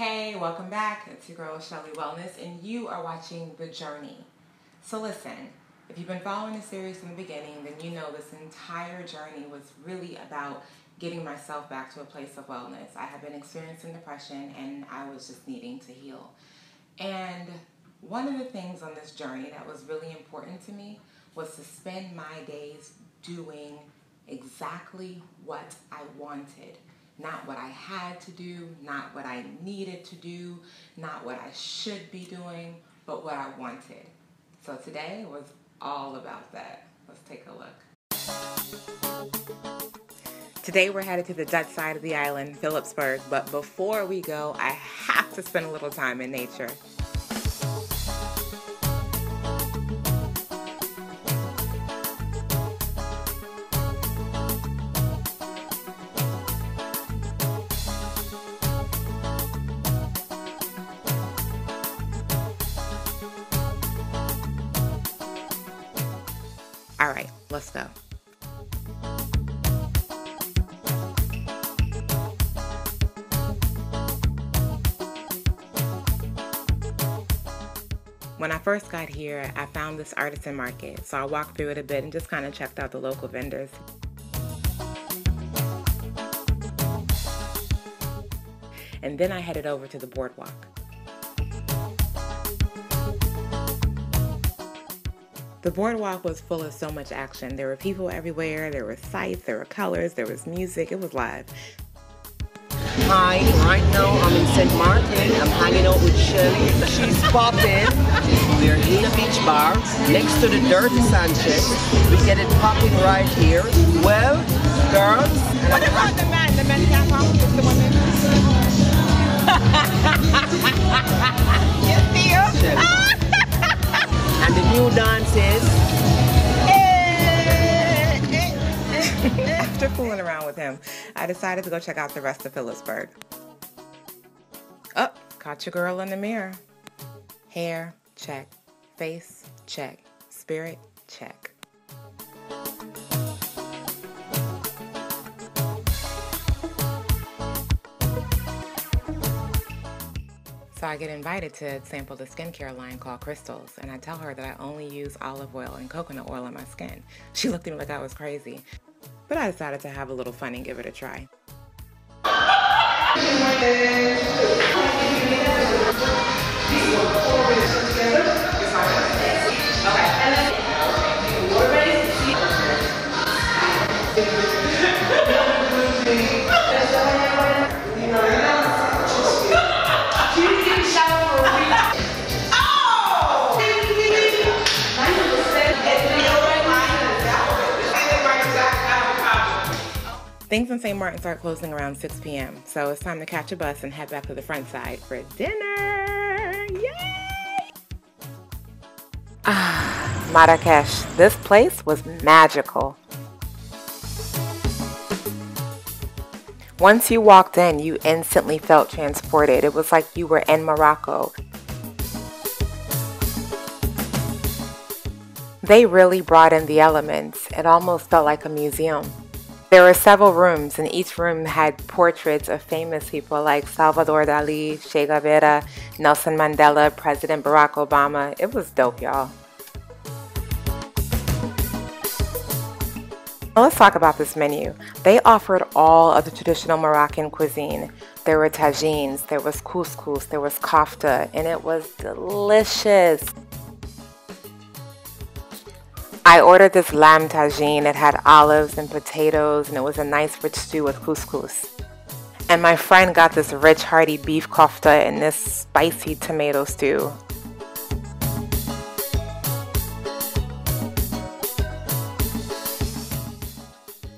Hey, welcome back. It's your girl Shelley Wellness, and you are watching The Journey. So, listen, if you've been following the series from the beginning, then you know this entire journey was really about getting myself back to a place of wellness. I had been experiencing depression, and I was just needing to heal. And one of the things on this journey that was really important to me was to spend my days doing exactly what I wanted not what I had to do, not what I needed to do, not what I should be doing, but what I wanted. So today was all about that. Let's take a look. Today we're headed to the Dutch side of the island, Philipsburg, but before we go, I have to spend a little time in nature. All right, let's go. When I first got here, I found this artisan market, so I walked through it a bit and just kind of checked out the local vendors. And then I headed over to the boardwalk. The boardwalk was full of so much action. There were people everywhere, there were sights, there were colors, there was music, it was live. Hi, right now I'm in St. Martin. I'm hanging out with Shelley. She's popping. We're in a beach bar next to the Dirty Sanchez. We get it popping right here. Well, girls. What about the man? The man can't talk with the woman. Is. After fooling around with him, I decided to go check out the rest of Philipsburg. Oh, caught your girl in the mirror. Hair, check. Face, check. Spirit, check. So I get invited to sample the skincare line called Crystals, and I tell her that I only use olive oil and coconut oil on my skin. She looked at me like I was crazy, but I decided to have a little fun and give it a try. Things in St. Martin start closing around 6 p.m., so it's time to catch a bus and head back to the French side for dinner. Yay! Ah, Marrakesh. This place was magical. Once you walked in, you instantly felt transported. It was like you were in Morocco. They really brought in the elements. It almost felt like a museum. There were several rooms, and each room had portraits of famous people like Salvador Dali, Che Guevara, Nelson Mandela, President Barack Obama. It was dope, y'all. let's talk about this menu. They offered all of the traditional Moroccan cuisine. There were tagines, there was couscous, there was kofta, and it was delicious. I ordered this lamb tagine. It had olives and potatoes, and it was a nice rich stew with couscous. And my friend got this rich, hearty beef kofta and this spicy tomato stew.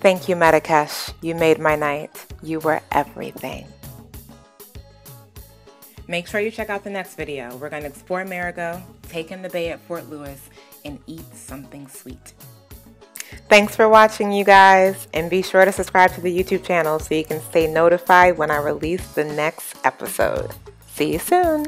Thank you, Marrakesh. You made my night. You were everything. Make sure you check out the next video. We're going to explore Marigot, take in the bay at Fort Louis, and eat something sweet. Thanks for watching, you guys, and be sure to subscribe to the YouTube channel so you can stay notified when I release the next episode. See you soon!